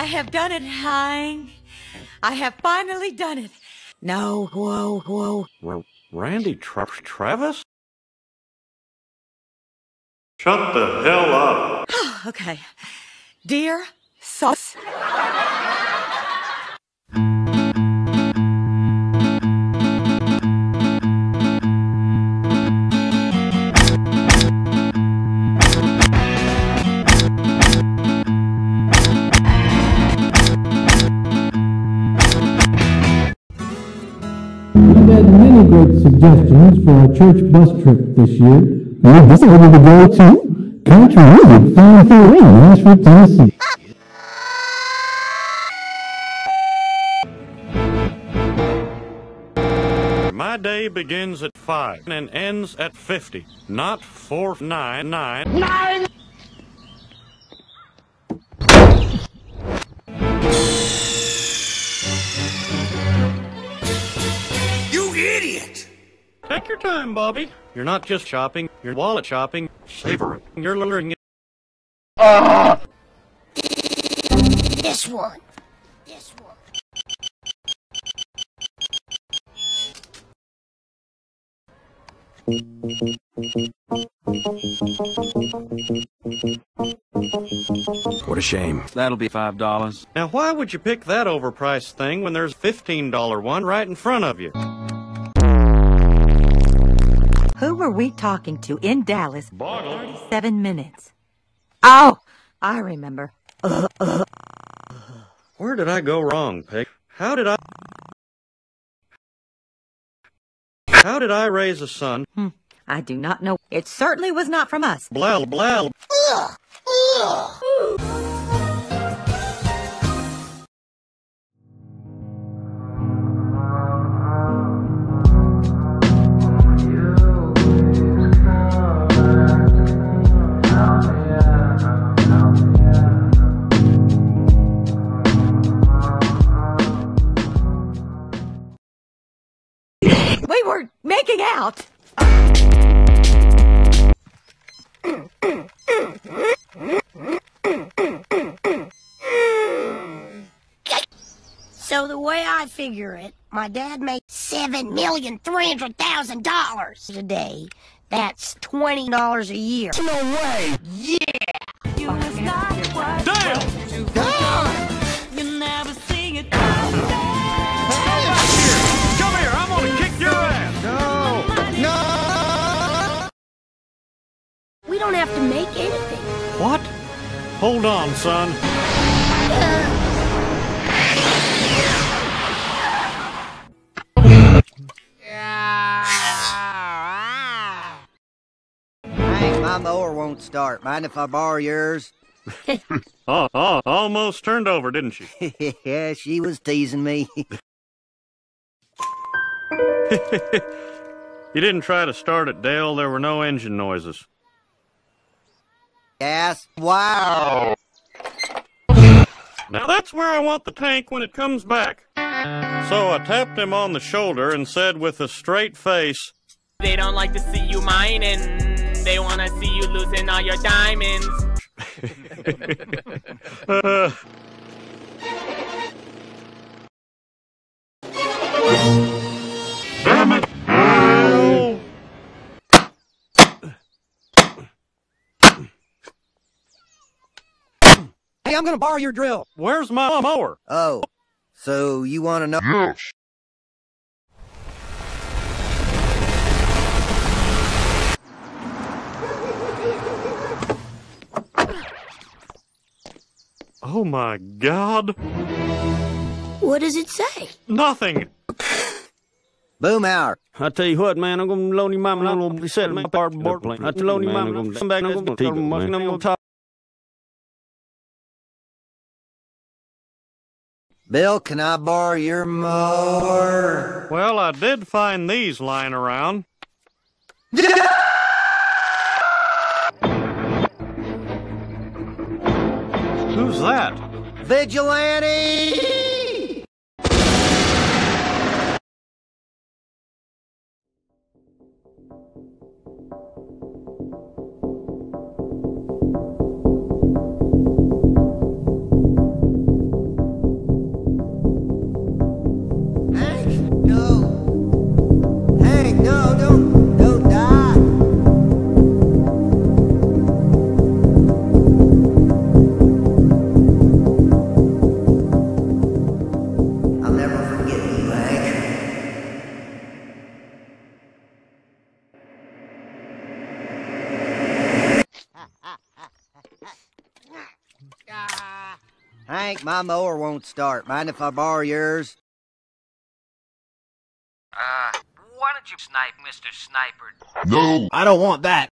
I have done it, Hank. I have finally done it. No, whoa, whoa. R- Randy Tra- Travis? Shut the hell up. Okay. Dear Sauce. Had many great suggestions for our church bus trip this year. We decided to go to Country Music Fan Fair in Nashville, Tennessee. My day begins at 5 and ends at 50, not 499. Nine! Your time, Bobby. You're not just shopping, you're wallet shopping. Savor it. You're learning it. Ah! This one. This one. What a shame. That'll be five dollars. Now, why would you pick that overpriced thing when there's a $15 one right in front of you? Who were we talking to in Dallas? Seven minutes. Oh, I remember. Where did I go wrong, Peg? How did I. How did I raise a son? Hmm, I do not know. It certainly was not from us. Blah, blah. We out. So the way I figure it, my dad makes seven million three hundred thousand dollars a day. That's twenty dollars a year. No way! Damn! Hold on, son. Hank, my mower won't start. Mind if I borrow yours? Oh, oh, almost turned over, didn't she? yeah, she was teasing me. You didn't try to start it, Dale. There were no engine noises. Gas? Wow. Now that's where I want the tank when it comes back. So I tapped him on the shoulder and said with a straight face, They don't like to see you mining. They wanna see you losing all your diamonds. uh, I'm gonna borrow your drill. Where's my mower? Oh, so you want to know? Yes. Oh my god. What does it say? Nothing. Boomhauer. I tell you what, man, I'm gonna load him mama, I'm gonna set my part board plane. I tell load him mama, I'm gonna come back, I'm gonna tell him, I'm gonna talk. Bill, can I borrow your mower? Well, I did find these lying around. Who's that? Vigilante! Hank, my mower won't start. Mind if I borrow yours? Uh, why don't you snipe Mr. Sniper? No. I don't want that.